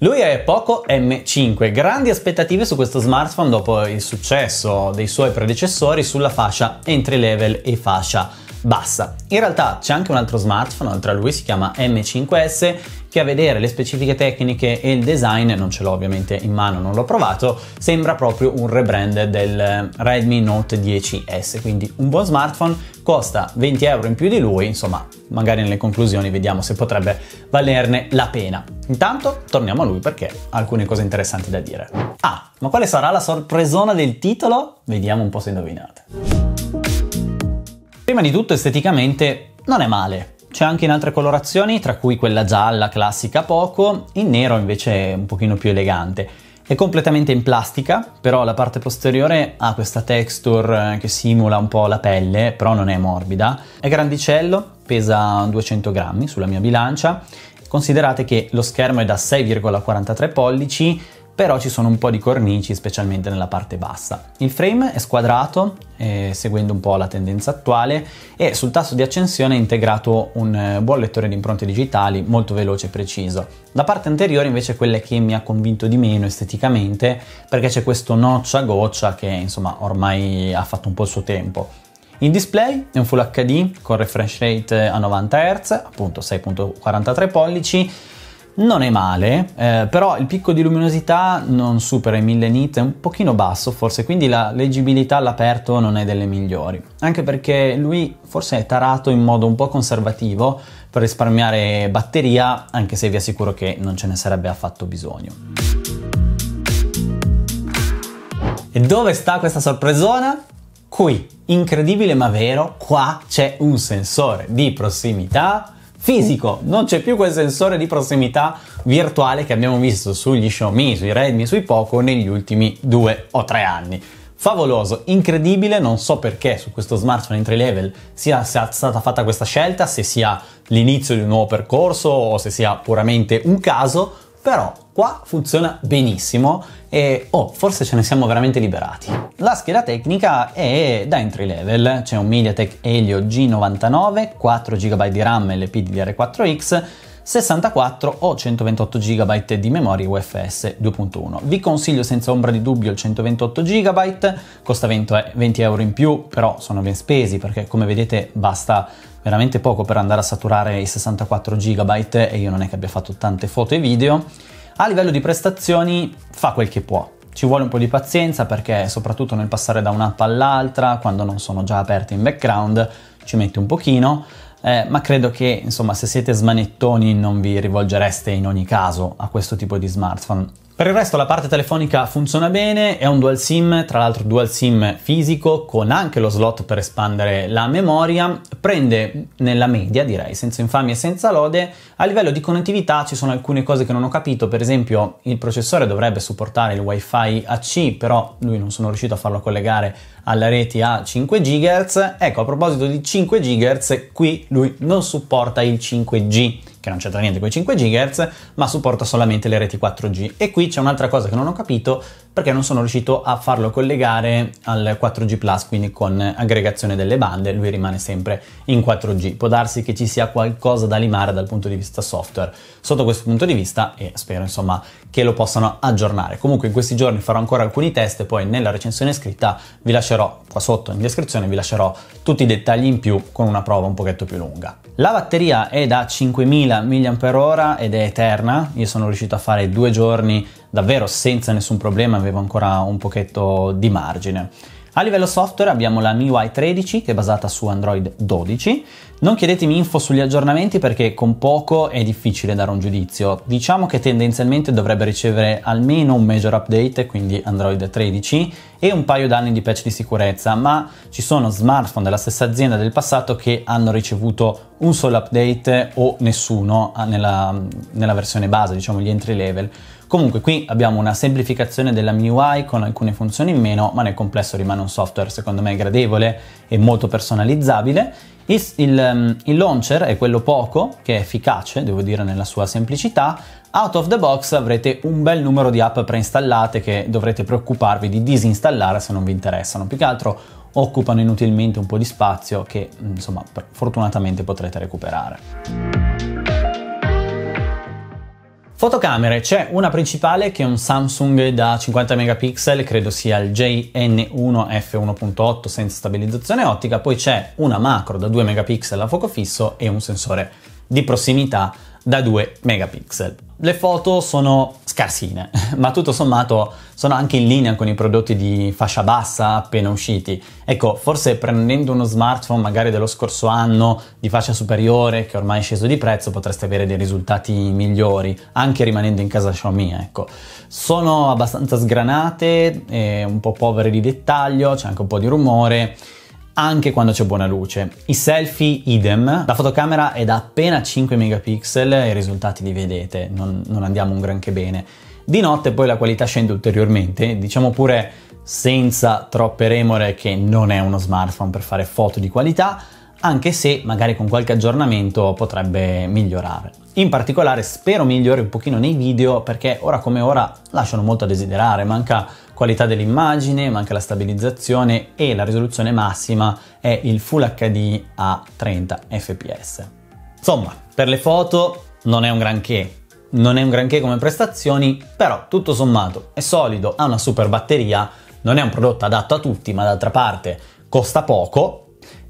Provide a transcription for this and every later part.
Lui è Poco M5, grandi aspettative su questo smartphone dopo il successo dei suoi predecessori sulla fascia entry level e fascia bassa. In realtà c'è anche un altro smartphone, oltre a lui si chiama M5S, che a vedere le specifiche tecniche e il design, non ce l'ho ovviamente in mano, non l'ho provato, sembra proprio un rebrand del Redmi Note 10S, quindi un buon smartphone, costa 20 euro in più di lui, insomma magari nelle conclusioni vediamo se potrebbe valerne la pena. Intanto torniamo a lui perché ha alcune cose interessanti da dire. Ah, ma quale sarà la sorpresona del titolo? Vediamo un po' se indovinate. Prima di tutto esteticamente non è male, c'è anche in altre colorazioni, tra cui quella gialla classica poco, in nero invece è un pochino più elegante. È completamente in plastica, però la parte posteriore ha questa texture eh, che simula un po' la pelle, però non è morbida. È grandicello, pesa 200 grammi sulla mia bilancia. Considerate che lo schermo è da 6,43 pollici però ci sono un po' di cornici, specialmente nella parte bassa. Il frame è squadrato, eh, seguendo un po' la tendenza attuale, e sul tasto di accensione è integrato un eh, buon lettore di impronte digitali, molto veloce e preciso. La parte anteriore invece è quella che mi ha convinto di meno esteticamente, perché c'è questo notch a goccia che insomma ormai ha fatto un po' il suo tempo. Il display è un Full HD con refresh rate a 90 Hz, appunto 6.43 pollici, non è male, eh, però il picco di luminosità non supera i 1000 nit, è un pochino basso forse, quindi la leggibilità all'aperto non è delle migliori. Anche perché lui forse è tarato in modo un po' conservativo per risparmiare batteria, anche se vi assicuro che non ce ne sarebbe affatto bisogno. E dove sta questa sorpresona? Qui, incredibile ma vero, qua c'è un sensore di prossimità fisico, non c'è più quel sensore di prossimità virtuale che abbiamo visto sugli Xiaomi, sui Redmi, sui Poco negli ultimi due o tre anni. Favoloso, incredibile, non so perché su questo smartphone entry level sia, stata fatta questa scelta, se sia l'inizio di un nuovo percorso o se sia puramente un caso, però qua funziona benissimo e oh, forse ce ne siamo veramente liberati. La scheda tecnica è da entry level, c'è un MediaTek Helio G99, 4 GB di RAM LPDDR4X, 64 o 128 GB di memoria UFS 2.1. Vi consiglio senza ombra di dubbio il 128 GB, costa 20 euro in più, però sono ben spesi perché come vedete basta veramente poco per andare a saturare i 64 GB e io non è che abbia fatto tante foto e video. A livello di prestazioni fa quel che può. Ci vuole un po' di pazienza perché soprattutto nel passare da un'app all'altra, quando non sono già aperte in background, ci mette un pochino, eh, ma credo che insomma se siete smanettoni non vi rivolgereste in ogni caso a questo tipo di smartphone. Per il resto la parte telefonica funziona bene, è un dual SIM, tra l'altro dual SIM fisico con anche lo slot per espandere la memoria, prende nella media direi, senza infamia e senza lode, a livello di connettività ci sono alcune cose che non ho capito, per esempio il processore dovrebbe supportare il WiFi AC, però lui non sono riuscito a farlo collegare alla rete a 5 GHz, ecco a proposito di 5 GHz, qui lui non supporta il 5G che non c'entra niente con i 5 GHz, ma supporta solamente le reti 4G. E qui c'è un'altra cosa che non ho capito perché non sono riuscito a farlo collegare al 4G Plus, quindi con aggregazione delle bande, lui rimane sempre in 4G. Può darsi che ci sia qualcosa da limare dal punto di vista software sotto questo punto di vista e spero insomma che lo possano aggiornare. Comunque in questi giorni farò ancora alcuni test e poi nella recensione scritta vi lascerò qua sotto in descrizione vi lascerò tutti i dettagli in più con una prova un pochetto più lunga. La batteria è da 5000 mAh ed è eterna, io sono riuscito a fare due giorni davvero senza nessun problema, avevo ancora un pochetto di margine. A livello software abbiamo la MIUI 13 che è basata su Android 12. Non chiedetemi info sugli aggiornamenti perché con poco è difficile dare un giudizio. Diciamo che tendenzialmente dovrebbe ricevere almeno un major update, quindi Android 13, e un paio d'anni di patch di sicurezza, ma ci sono smartphone della stessa azienda del passato che hanno ricevuto un solo update o nessuno nella, nella versione base, diciamo gli entry level. Comunque qui abbiamo una semplificazione della MIUI con alcune funzioni in meno, ma nel complesso rimane un software secondo me gradevole e molto personalizzabile. Il, il, ehm, il, launcher è quello poco, che è efficace, devo dire, nella sua semplicità. Out of the box avrete un bel numero di app preinstallate che dovrete preoccuparvi di disinstallare se non vi interessano. Più che altro occupano inutilmente un po' di spazio che, insomma, fortunatamente potrete recuperare. Fotocamere, c'è una principale che è un Samsung da 50 megapixel, credo sia il JN1 f1.8 senza stabilizzazione ottica, poi c'è una macro da 2 megapixel a fuoco fisso e un sensore di prossimità da 2 megapixel. Le foto sono scarsine, ma tutto sommato sono anche in linea con i prodotti di fascia bassa appena usciti. Ecco, forse prendendo uno smartphone magari dello scorso anno di fascia superiore, che ormai è sceso di prezzo, potreste avere dei risultati migliori, anche rimanendo in casa Xiaomi, ecco. Sono abbastanza sgranate, un po' povere di dettaglio, c'è anche un po' di rumore anche quando c'è buona luce. I selfie idem, la fotocamera è da appena 5 megapixel e i risultati li vedete, non, non andiamo un granché bene. Di notte poi la qualità scende ulteriormente, diciamo pure senza troppe remore che non è uno smartphone per fare foto di qualità, anche se magari con qualche aggiornamento potrebbe migliorare. In particolare spero migliori un pochino nei video perché ora come ora lasciano molto a desiderare, manca qualità dell'immagine, manca la stabilizzazione e la risoluzione massima è il Full HD a 30 fps. Insomma, per le foto non è un granché, non è un granché come prestazioni, però tutto sommato è solido, ha una super batteria, non è un prodotto adatto a tutti, ma d'altra parte costa poco,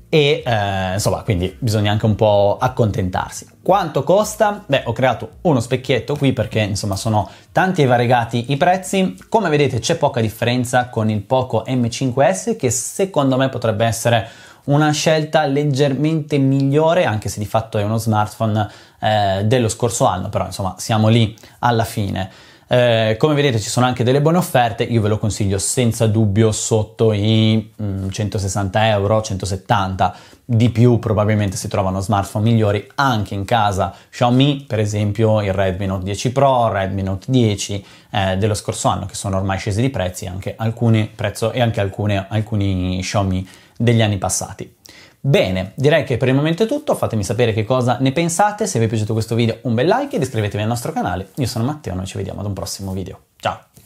e eh, insomma quindi bisogna anche un po' accontentarsi. Quanto costa? Beh ho creato uno specchietto qui perché insomma sono tanti e variegati i prezzi, come vedete c'è poca differenza con il Poco M5S che secondo me potrebbe essere una scelta leggermente migliore anche se di fatto è uno smartphone eh, dello scorso anno però insomma siamo lì alla fine. Eh, come vedete ci sono anche delle buone offerte, io ve lo consiglio senza dubbio sotto i mm, 160 euro, 170 di più probabilmente si trovano smartphone migliori anche in casa Xiaomi per esempio il Redmi Note 10 Pro, Redmi Note 10 eh, dello scorso anno che sono ormai scesi di prezzi anche alcuni prezzo e anche alcune, alcuni Xiaomi degli anni passati. Bene, direi che per il momento è tutto, fatemi sapere che cosa ne pensate, se vi è piaciuto questo video un bel like ed iscrivetevi al nostro canale. Io sono Matteo, noi ci vediamo ad un prossimo video. Ciao!